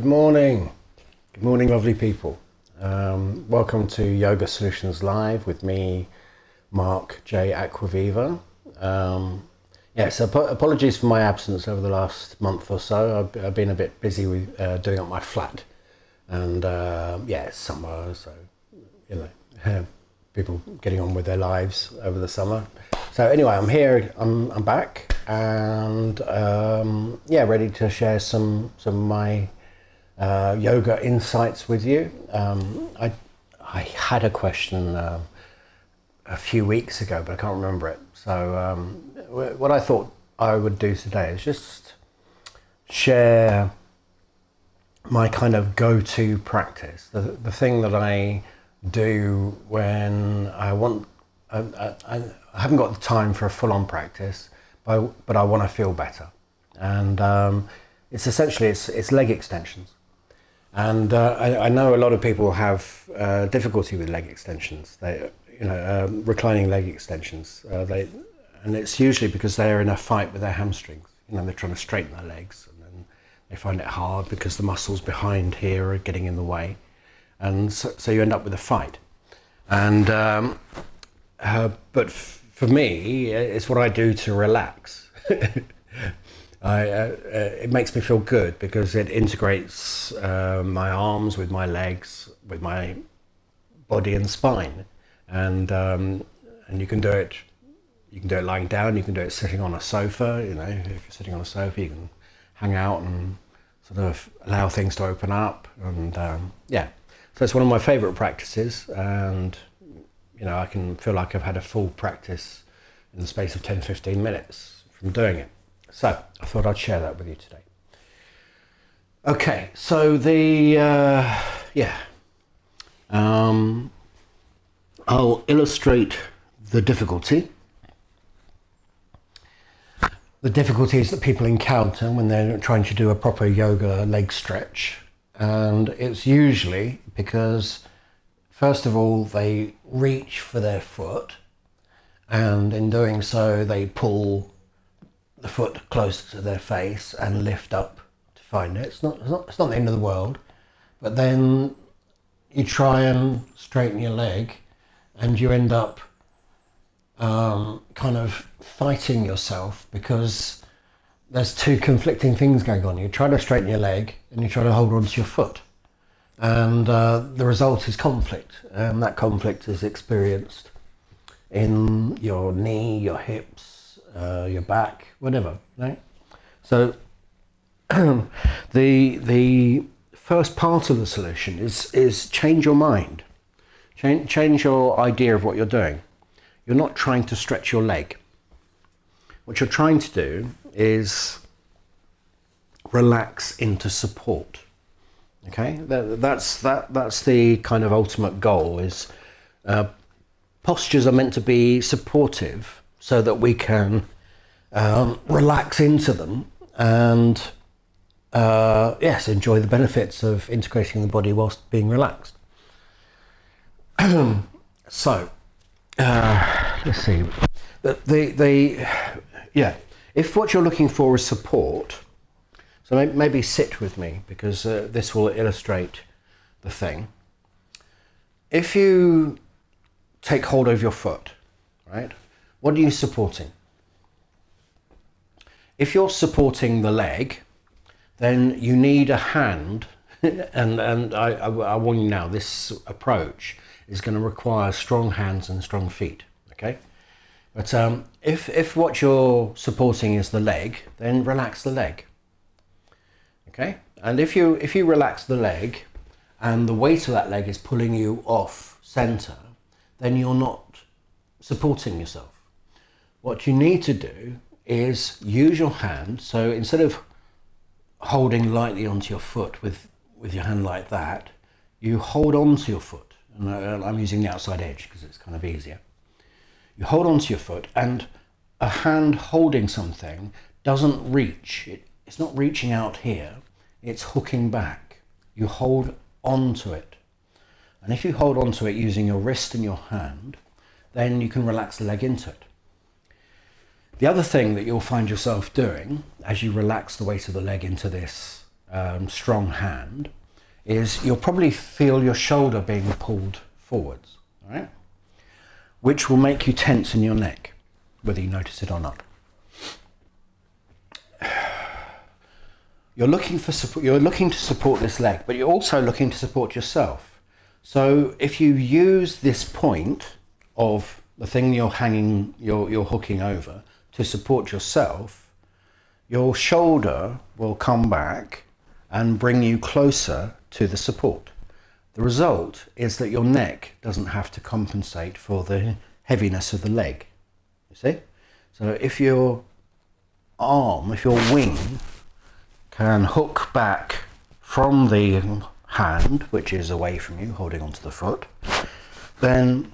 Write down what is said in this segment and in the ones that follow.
Good morning. Good morning, lovely people. Um, welcome to Yoga Solutions Live with me, Marc J. Acquaviva. Um, yeah, so ap- apologies for my absence over the last month or so. I've, I've been a bit busy with uh, doing up my flat, and uh, yeah, it's summer, so you know, people getting on with their lives over the summer. So anyway, I'm here. I'm, I'm back, and um, yeah, ready to share some some of my uh, yoga insights with you. Um, I I had a question uh, a few weeks ago, but I can't remember it. So um, what I thought I would do today is just share my kind of go-to practice, the the thing that I do when I want. I, I, I haven't got the time for a full-on practice, but, but I want to feel better, and um, it's essentially it's, it's leg extensions. And uh, I, I, know a lot of people have uh, difficulty with leg extensions. They, you know, um, reclining leg extensions. Uh, they, and it's usually because they are in a fight with their hamstrings. You know, they're trying to straighten their legs, and then they find it hard because the muscles behind here are getting in the way, and so, so you end up with a fight. And um, uh, but for me, it's what I do to relax. I, uh, uh, it makes me feel good because it integrates uh, my arms with my legs, with my body and spine, and um, and you can do it. You can do it lying down. You can do it sitting on a sofa. You know, if you're sitting on a sofa, you can hang out and sort of allow things to open up. And um, yeah, so it's one of my favourite practices, and you know, I can feel like I've had a full practice in the space of 10, 15 minutes from doing it. So I thought I'd share that with you today. Okay, so the, uh, yeah, um, I'll illustrate the difficulty. The difficulties that people encounter when they're trying to do a proper yoga leg stretch. And it's usually because, first of all, they reach for their foot, and in doing so, they pull the foot close to their face and lift up to find it. It's not, it's not, it's not the end of the world. But then you try and straighten your leg and you end up um, kind of fighting yourself because there's two conflicting things going on. You try to straighten your leg and you try to hold on to your foot. And uh, the result is conflict. And that conflict is experienced in your knee, your hips, uh, your back, whatever. Right? So the the first part of the solution is is change your mind, change change your idea of what you're doing. You're not trying to stretch your leg. What you're trying to do is relax into support. Okay, that, that's that that's the kind of ultimate goal. Is uh, postures are meant to be supportive so that we can um, relax into them and uh, yes, enjoy the benefits of integrating the body whilst being relaxed. so, uh, let's see. The, the, the, yeah, if what you're looking for is support, so maybe sit with me because uh, this will illustrate the thing. If you take hold of your foot, right, what are you supporting? If you're supporting the leg, then you need a hand, and, and I, I, I warn you now, this approach is going to require strong hands and strong feet, okay? But um, if, if what you're supporting is the leg, then relax the leg, okay? And if you, if you relax the leg and the weight of that leg is pulling you off center, then you're not supporting yourself. What you need to do is use your hand. So instead of holding lightly onto your foot with, with your hand like that, you hold on to your foot. And uh, I'm using the outside edge because it's kind of easier. You hold on to your foot and a hand holding something doesn't reach. It, it's not reaching out here. It's hooking back. You hold on to it. And if you hold on to it using your wrist and your hand, then you can relax the leg into it. The other thing that you'll find yourself doing as you relax the weight of the leg into this um, strong hand is you'll probably feel your shoulder being pulled forwards, all right? Which will make you tense in your neck, whether you notice it or not. You're looking for support, you're looking to support this leg, but you're also looking to support yourself. So if you use this point of the thing you're hanging, you're, you're hooking over to support yourself, your shoulder will come back and bring you closer to the support. The result is that your neck doesn't have to compensate for the heaviness of the leg. You see? So if your arm, if your wing can hook back from the hand, which is away from you, holding onto the foot, then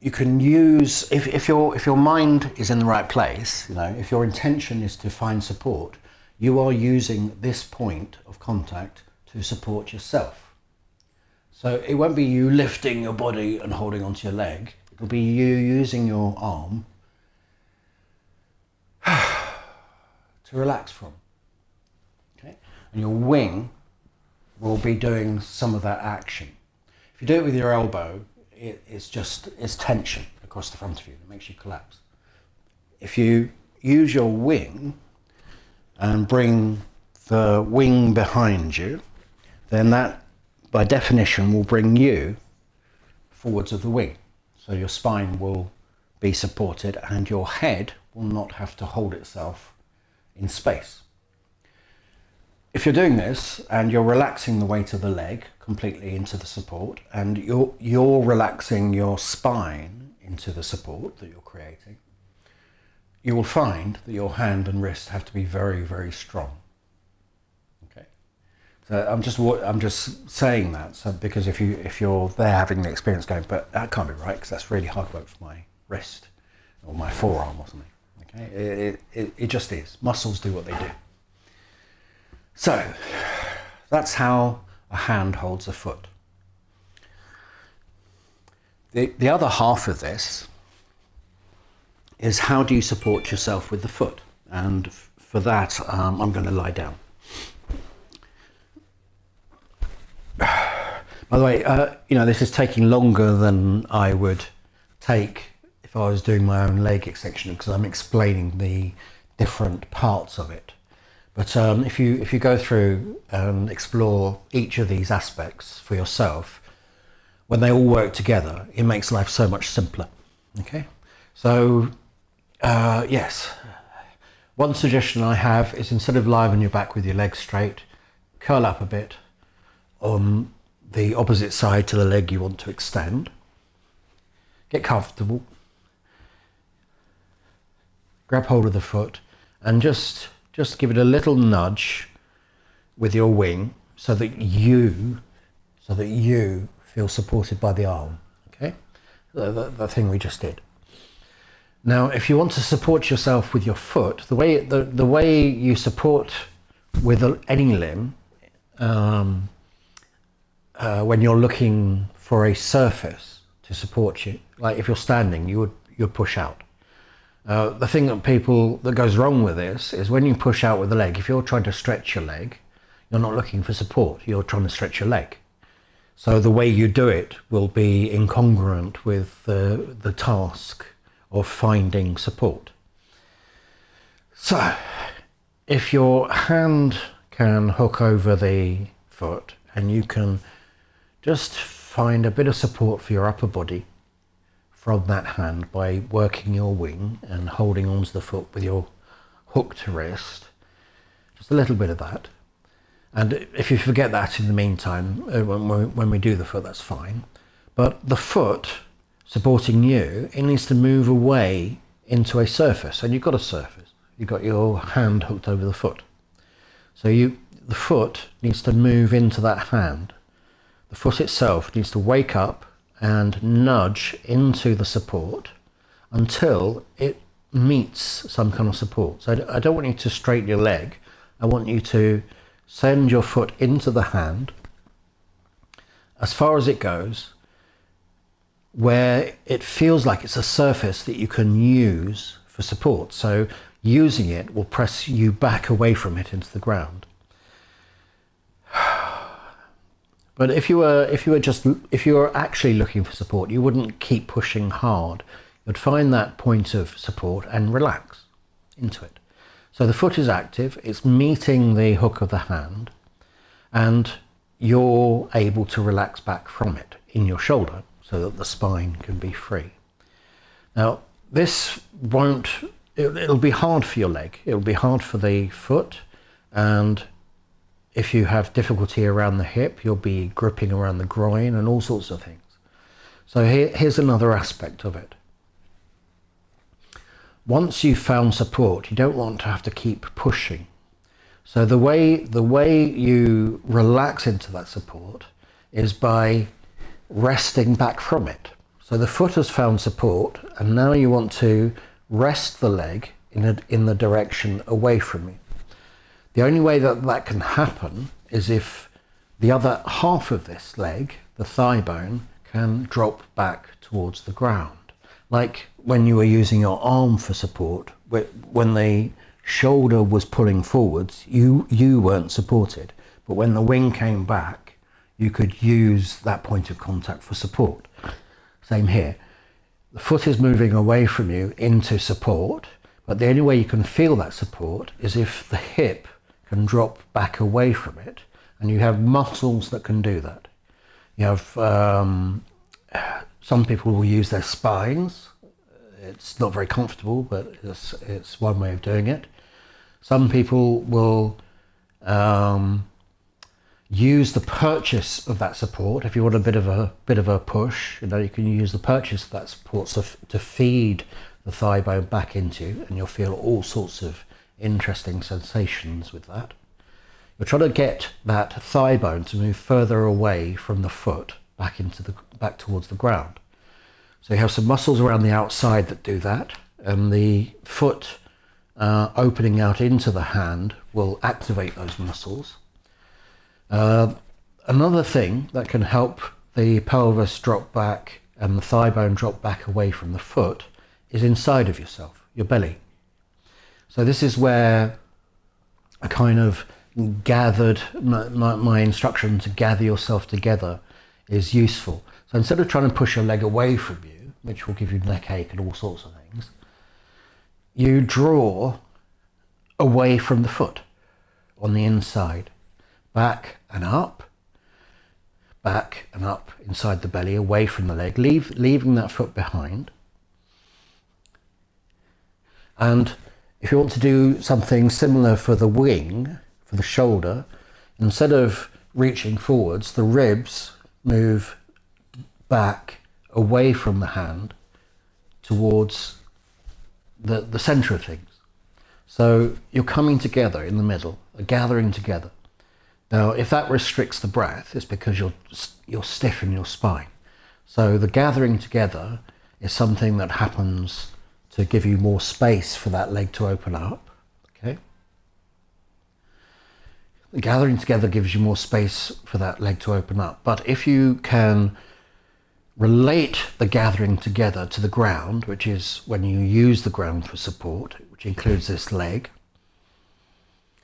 you can use if, if your if your mind is in the right place, you know, if your intention is to find support, you are using this point of contact to support yourself. So it won't be you lifting your body and holding onto your leg. It'll be you using your arm to relax from. Okay? And your wing will be doing some of that action. If you do it with your elbow, it, it's just it's tension across the front of you that makes you collapse. If you use your wing and bring the wing behind you, then that by definition will bring you forwards of the wing. So your spine will be supported and your head will not have to hold itself in space. If you're doing this and you're relaxing the weight of the leg completely into the support and you're, you're relaxing your spine into the support that you're creating, you will find that your hand and wrist have to be very, very strong. Okay, so I'm just I'm just saying that so because if you if you're there having the experience going, but that can't be right because that's really hard work for my wrist or my forearm or something. Okay, it, it, it just is. Muscles do what they do. So that's how a hand holds a foot. The, the other half of this is how do you support yourself with the foot? And for that, um, I'm going to lie down. By the way, uh, you know, this is taking longer than I would take if I was doing my own leg extension because I'm explaining the different parts of it. But um, if you if you go through and explore each of these aspects for yourself, when they all work together, it makes life so much simpler. Okay, so uh, yes, one suggestion I have is instead of lying on your back with your legs straight, curl up a bit on the opposite side to the leg you want to extend. Get comfortable. Grab hold of the foot and just just give it a little nudge with your wing so that you so that you feel supported by the arm. Okay, the, the, the thing we just did. Now, if you want to support yourself with your foot, the way the, the way you support with any limb um, uh, when you're looking for a surface to support you, like if you're standing, you would you would push out. Uh, the thing that people that goes wrong with this is when you push out with the leg. If you're trying to stretch your leg, you're not looking for support. You're trying to stretch your leg. So the way you do it will be incongruent with the the task of finding support. So, if your hand can hook over the foot and you can just find a bit of support for your upper body from that hand by working your wing and holding onto the foot with your hooked wrist. Just a little bit of that. And if you forget that in the meantime, uh, when we, when we do the foot, that's fine. But the foot supporting you, it needs to move away into a surface. And you've got a surface. You've got your hand hooked over the foot. So you, the foot needs to move into that hand. The foot itself needs to wake up and nudge into the support until it meets some kind of support. So I don't want you to straighten your leg. I want you to send your foot into the hand as far as it goes where it feels like it's a surface that you can use for support. So using it will press you back away from it into the ground. But if you were if you were just if you were actually looking for support, you wouldn't keep pushing hard. You'd find that point of support and relax into it. So the foot is active, it's meeting the hook of the hand, and you're able to relax back from it in your shoulder so that the spine can be free. Now, this won't, it'll be hard for your leg, it'll be hard for the foot, and if you have difficulty around the hip, you'll be gripping around the groin and all sorts of things. So here, here's another aspect of it. Once you've found support, you don't want to have to keep pushing. So the way, the way you relax into that support is by resting back from it. So the foot has found support and now you want to rest the leg in, a, in the direction away from you. The only way that that can happen is if the other half of this leg, the thigh bone, can drop back towards the ground. Like when you were using your arm for support, when the shoulder was pulling forwards, you, you weren't supported. But when the wing came back, you could use that point of contact for support. Same here. The foot is moving away from you into support, but the only way you can feel that support is if the hip can drop back away from it, and you have muscles that can do that. You have um, some people will use their spines. It's not very comfortable, but it's, it's one way of doing it. Some people will um, use the purchase of that support. If you want a bit of a bit of a push, you know, you can use the purchase of that support to, to feed the thigh bone back into, and you'll feel all sorts of interesting sensations with that. You're trying to get that thigh bone to move further away from the foot back into the back towards the ground. So you have some muscles around the outside that do that, and the foot uh, opening out into the hand will activate those muscles. Uh, another thing that can help the pelvis drop back and the thigh bone drop back away from the foot is inside of yourself, your belly. So this is where a kind of gathered, my, my, my instruction to gather yourself together is useful. So instead of trying to push your leg away from you, which will give you neck ache and all sorts of things, you draw away from the foot on the inside, back and up, back and up inside the belly, away from the leg, leave, leaving that foot behind. And if you want to do something similar for the wing, for the shoulder, instead of reaching forwards, the ribs move back away from the hand towards the, the center of things. So you're coming together in the middle, a gathering together. Now, if that restricts the breath, it's because you're, you're stiff in your spine. So the gathering together is something that happens to give you more space for that leg to open up. Okay. The gathering together gives you more space for that leg to open up. But if you can relate the gathering together to the ground, which is when you use the ground for support, which includes this leg,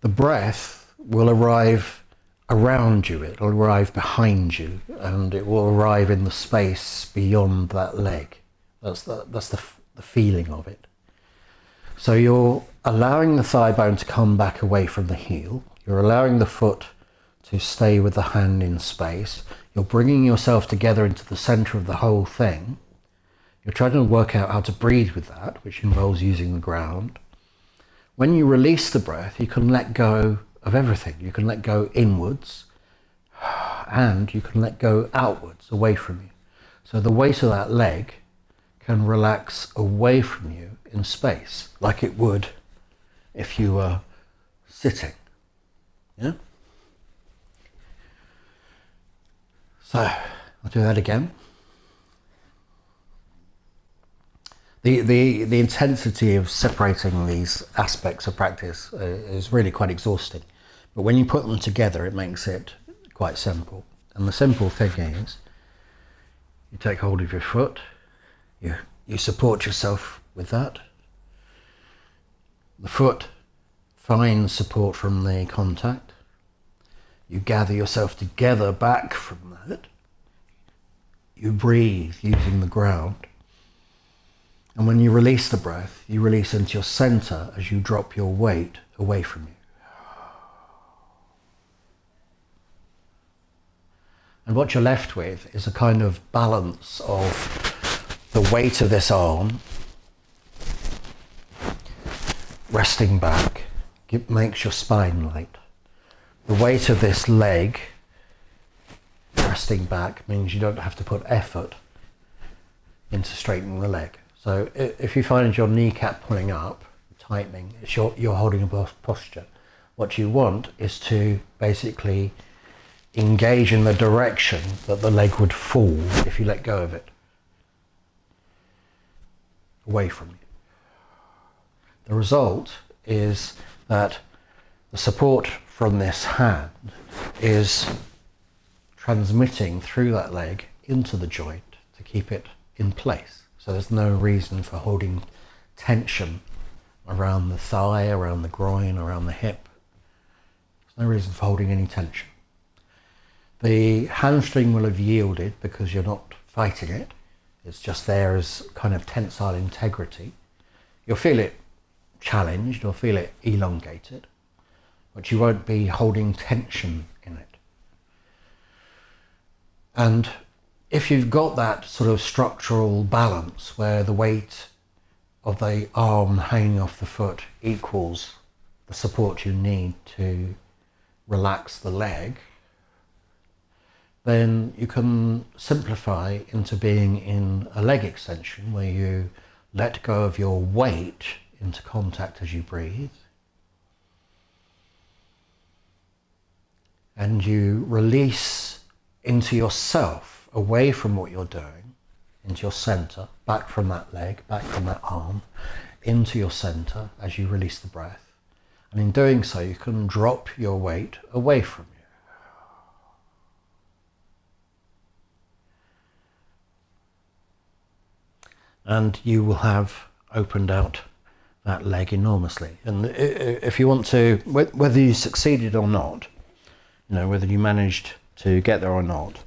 the breath will arrive around you, it will arrive behind you, and it will arrive in the space beyond that leg. That's the, that's the, the feeling of it. So you're allowing the thigh bone to come back away from the heel, you're allowing the foot to stay with the hand in space, you're bringing yourself together into the center of the whole thing. You're trying to work out how to breathe with that, which involves using the ground. When you release the breath, you can let go of everything. You can let go inwards and you can let go outwards, away from you. So the weight of that leg can relax away from you in space, like it would if you were sitting. Yeah? So I'll do that again. The, the, the intensity of separating these aspects of practice uh, is really quite exhausting. But when you put them together, it makes it quite simple. And the simple thing is, you take hold of your foot, you, you support yourself with that. The foot finds support from the contact. you gather yourself together back from that. You breathe using the ground. And when you release the breath, you release into your center as you drop your weight away from you. And what you're left with is a kind of balance of the weight of this arm resting back it makes your spine light. The weight of this leg resting back means you don't have to put effort into straightening the leg. So if you find your kneecap pulling up, tightening, your, you're holding a posture. What you want is to basically engage in the direction that the leg would fall if you let go of it. Away from you. The result is that the support from this hand is transmitting through that leg into the joint to keep it in place. So there's no reason for holding tension around the thigh, around the groin, around the hip. There's no reason for holding any tension. The hamstring will have yielded because you're not fighting it. It's just there as kind of tensile integrity. You'll feel it challenged or feel it elongated, but you won't be holding tension in it. And if you've got that sort of structural balance where the weight of the arm hanging off the foot equals the support you need to relax the leg, then you can simplify into being in a leg extension where you let go of your weight into contact as you breathe. And you release into yourself, away from what you're doing, into your center, back from that leg, back from that arm, into your center as you release the breath. And in doing so, you can drop your weight away from you. And you will have opened out that leg enormously. And if you want to, whether you succeeded or not, you know, whether you managed to get there or not,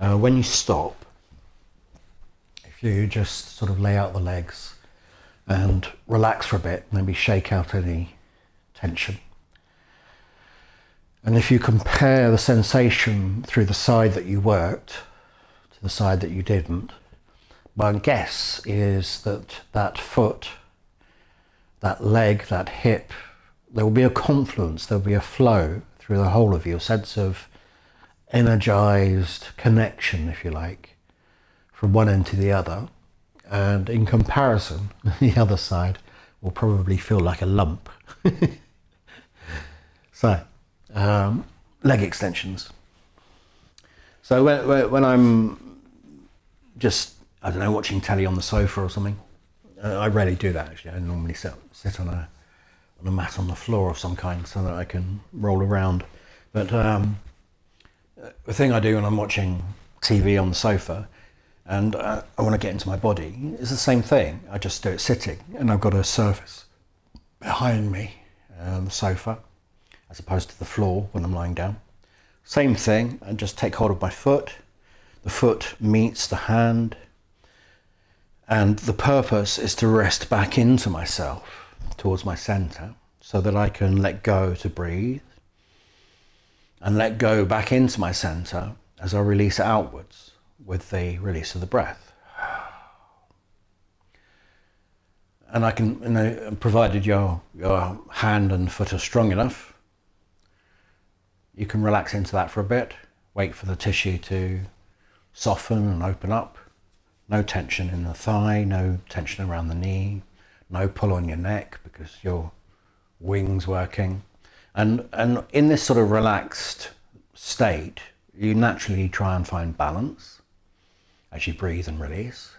uh, when you stop, if you just sort of lay out the legs and relax for a bit, maybe shake out any tension. And if you compare the sensation through the side that you worked to the side that you didn't, my guess is that that foot that leg, that hip, there will be a confluence, there will be a flow through the whole of you, a sense of energized connection, if you like, from one end to the other. And in comparison, the other side will probably feel like a lump. so, um, leg extensions. So when, when I'm just, I don't know, watching telly on the sofa or something, uh, I rarely do that actually. I normally sit, sit on a on a mat on the floor of some kind so that I can roll around. But um, the thing I do when I'm watching TV on the sofa and uh, I want to get into my body is the same thing. I just do it sitting and I've got a surface behind me, uh, the sofa, as opposed to the floor when I'm lying down. Same thing, I just take hold of my foot. The foot meets the hand and the purpose is to rest back into myself, towards my center, so that I can let go to breathe and let go back into my center as I release outwards with the release of the breath. And I can, you know, provided your, your hand and foot are strong enough, you can relax into that for a bit, wait for the tissue to soften and open up no tension in the thigh, no tension around the knee, no pull on your neck because your wings working. And, and in this sort of relaxed state, you naturally try and find balance as you breathe and release.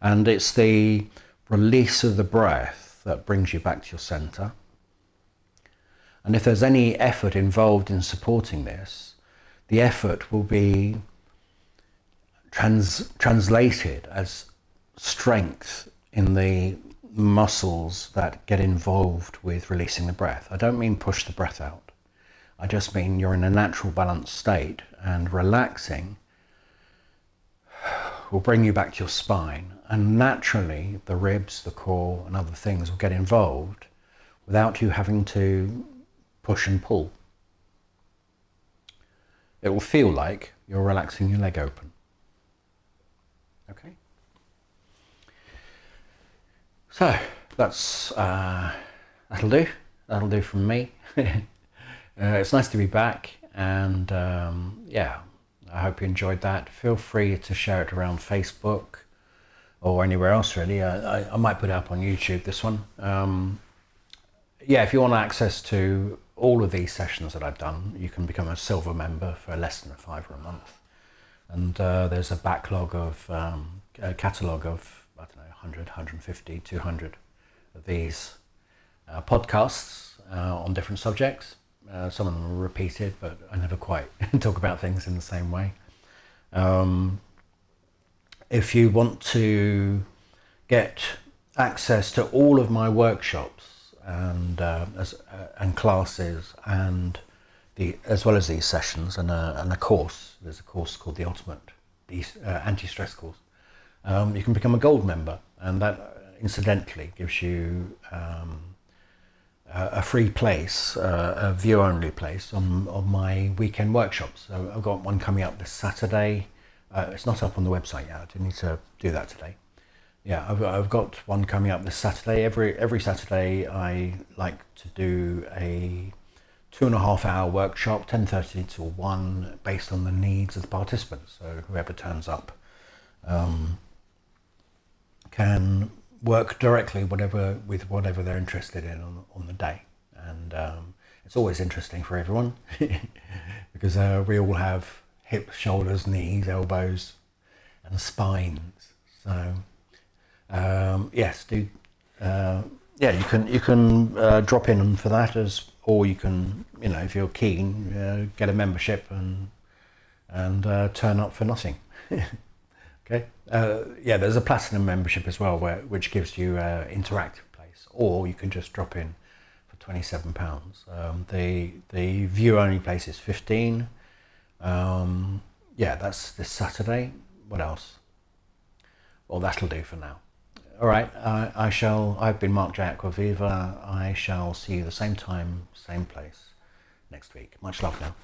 And it's the release of the breath that brings you back to your center. And if there's any effort involved in supporting this, the effort will be trans, translated as strength in the muscles that get involved with releasing the breath. I don't mean push the breath out. I just mean you're in a natural balanced state and relaxing will bring you back to your spine and naturally the ribs, the core and other things will get involved without you having to push and pull. It will feel like you're relaxing your leg open. Okay? So that's uh, that'll do. That'll do from me. uh, it's nice to be back, and um, yeah, I hope you enjoyed that. Feel free to share it around Facebook or anywhere else. Really, I, I, might put it up on YouTube. This one. Um, yeah, if you want access to all of these sessions that I've done, you can become a silver member for less than a fiver a month. And uh, there's a backlog of um, a catalogue of I don't know 100, 150, 200 of these uh, podcasts uh, on different subjects. Uh, some of them are repeated, but I never quite talk about things in the same way. Um, if you want to get access to all of my workshops and uh, as, uh, and classes and the as well as these sessions and a, and a course. There's a course called the Ultimate uh, Anti-Stress Course. Um, you can become a gold member, and that incidentally gives you um, a free place, uh, a view-only place on, on my weekend workshops. So I've got one coming up this Saturday. Uh, it's not up on the website yet. I didn't need to do that today yeah, I've, I've got one coming up this Saturday. Every every Saturday, I like to do a two and a half hour workshop, ten thirty to one, based on the needs of the participants. So whoever turns up um, can work directly whatever with whatever they're interested in on, on the day, and um, it's always interesting for everyone because uh, we all have hips, shoulders, knees, elbows, and spines. So um, yes, do uh, yeah, you can you can uh, drop in for that as, or you can you know if you're keen, uh, get a membership and and uh, turn up for nothing. okay, uh, yeah, there's a platinum membership as well, where which gives you an interactive place, or you can just drop in for twenty seven pounds. Um, the the view only place is fifteen. Um, yeah, that's this Saturday. What else? Well, that'll do for now. All right, uh, I shall. I've been Marc J Acquaviva. I shall see you the same time, same place next week. Much love now.